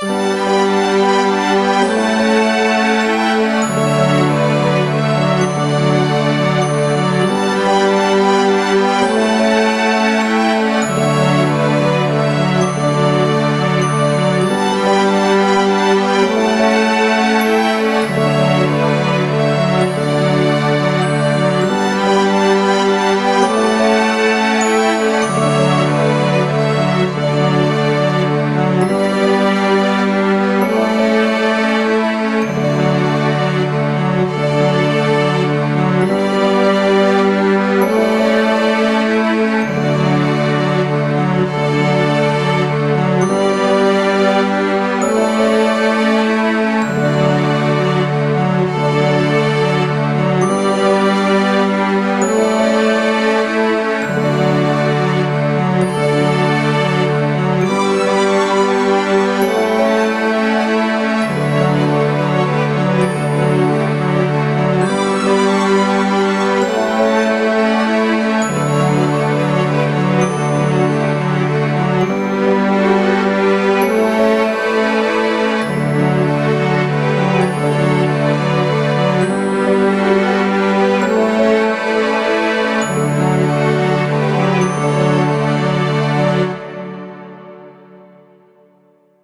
Bye.